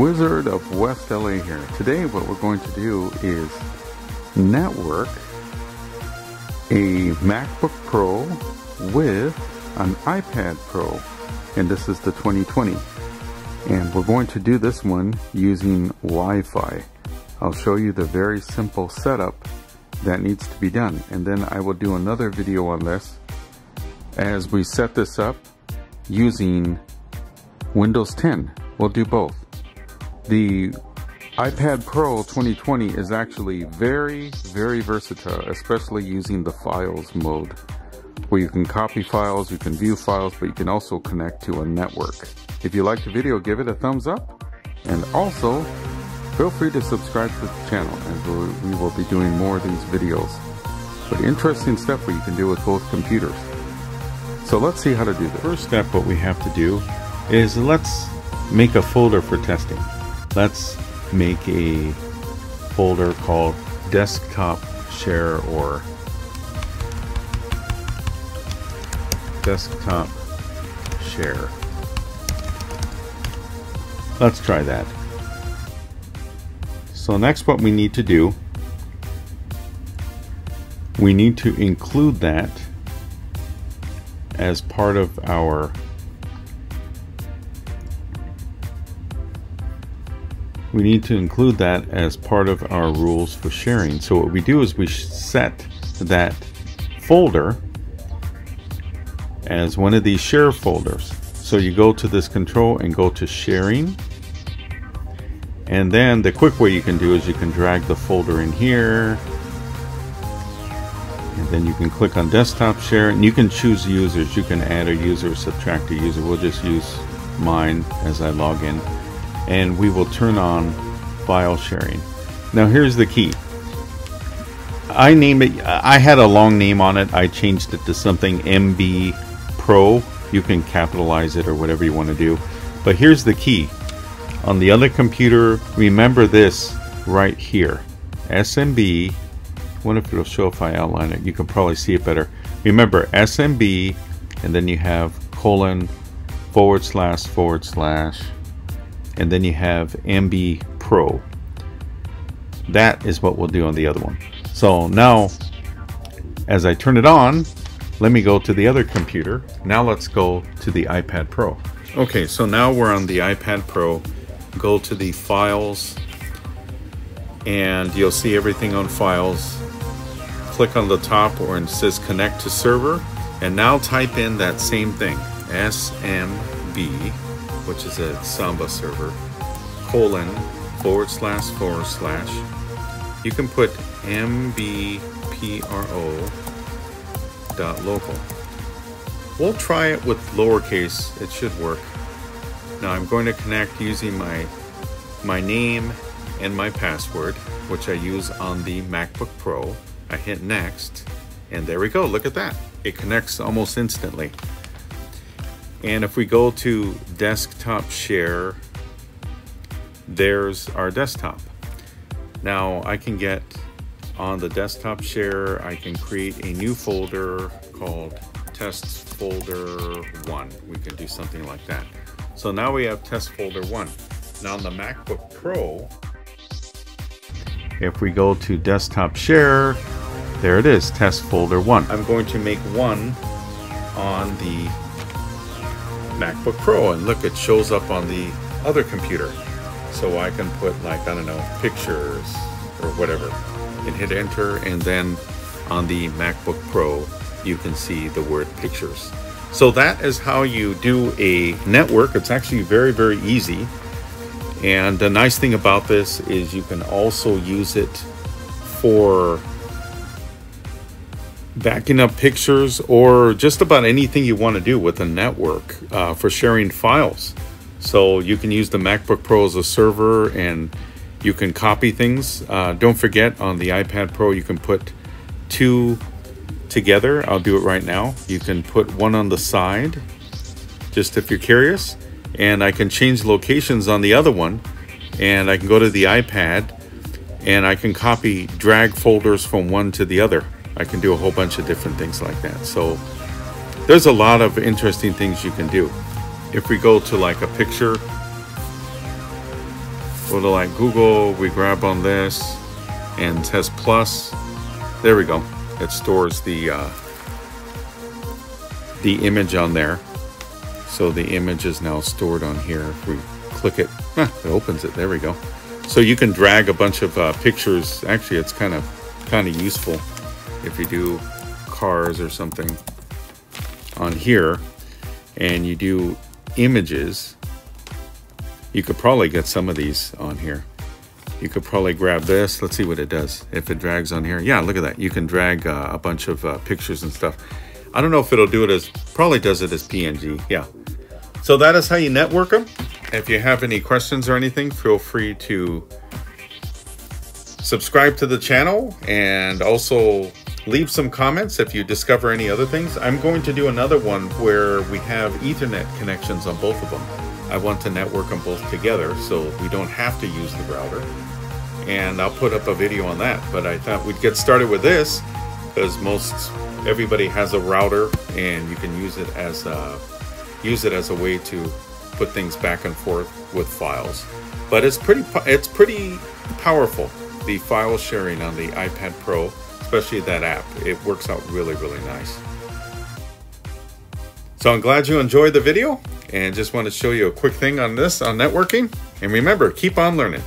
Wizard of West LA here. Today what we're going to do is network a MacBook Pro with an iPad Pro and this is the 2020 and we're going to do this one using Wi-Fi. I'll show you the very simple setup that needs to be done and then I will do another video on this as we set this up using Windows 10. We'll do both. The iPad Pro 2020 is actually very, very versatile, especially using the files mode, where you can copy files, you can view files, but you can also connect to a network. If you liked the video, give it a thumbs up, and also feel free to subscribe to the channel, as we will be doing more of these videos. But interesting stuff what you can do with both computers. So let's see how to do this. First step, what we have to do is let's make a folder for testing let's make a folder called desktop share or desktop share. Let's try that. So next what we need to do, we need to include that as part of our we need to include that as part of our rules for sharing. So what we do is we set that folder as one of these share folders. So you go to this control and go to sharing. And then the quick way you can do is you can drag the folder in here. And then you can click on desktop share and you can choose users. You can add a user, subtract a user. We'll just use mine as I log in and we will turn on file sharing. Now here's the key. I name it, I had a long name on it. I changed it to something MB Pro. You can capitalize it or whatever you want to do. But here's the key. On the other computer, remember this right here. SMB, wonder if it'll show if I outline it. You can probably see it better. Remember SMB, and then you have colon forward slash forward slash and then you have MB Pro. That is what we'll do on the other one. So now, as I turn it on, let me go to the other computer. Now let's go to the iPad Pro. Okay, so now we're on the iPad Pro. Go to the files and you'll see everything on files. Click on the top where it says connect to server and now type in that same thing, SMB which is a Samba server, colon, forward slash, forward slash. You can put mbpro dot local. We'll try it with lowercase, it should work. Now I'm going to connect using my, my name and my password, which I use on the MacBook Pro. I hit next, and there we go, look at that. It connects almost instantly. And if we go to desktop share, there's our desktop. Now I can get on the desktop share, I can create a new folder called test folder one. We can do something like that. So now we have test folder one. Now on the MacBook Pro, if we go to desktop share, there it is, test folder one. I'm going to make one on the MacBook Pro and look it shows up on the other computer. So I can put like I don't know pictures or whatever and hit enter and then on the MacBook Pro you can see the word pictures. So that is how you do a network. It's actually very very easy. And the nice thing about this is you can also use it for backing up pictures or just about anything you want to do with a network uh, for sharing files. So you can use the MacBook Pro as a server and you can copy things. Uh, don't forget on the iPad Pro you can put two together. I'll do it right now. You can put one on the side just if you're curious and I can change locations on the other one and I can go to the iPad and I can copy drag folders from one to the other. I can do a whole bunch of different things like that. So there's a lot of interesting things you can do. If we go to like a picture, go to like Google, we grab on this and test plus. There we go. It stores the uh, the image on there. So the image is now stored on here. If we click it, huh, it opens it. There we go. So you can drag a bunch of uh, pictures. Actually, it's kind of kind of useful if you do cars or something on here and you do images. You could probably get some of these on here. You could probably grab this. Let's see what it does. If it drags on here. Yeah, look at that. You can drag uh, a bunch of uh, pictures and stuff. I don't know if it'll do it as, probably does it as PNG. Yeah. So that is how you network them. If you have any questions or anything, feel free to subscribe to the channel and also leave some comments if you discover any other things. I'm going to do another one where we have Ethernet connections on both of them. I want to network them both together so we don't have to use the router. And I'll put up a video on that. But I thought we'd get started with this because most everybody has a router and you can use it as a, use it as a way to put things back and forth with files. But it's pretty it's pretty powerful the file sharing on the iPad Pro, especially that app. It works out really really nice. So I'm glad you enjoyed the video and just want to show you a quick thing on this on networking. And remember, keep on learning.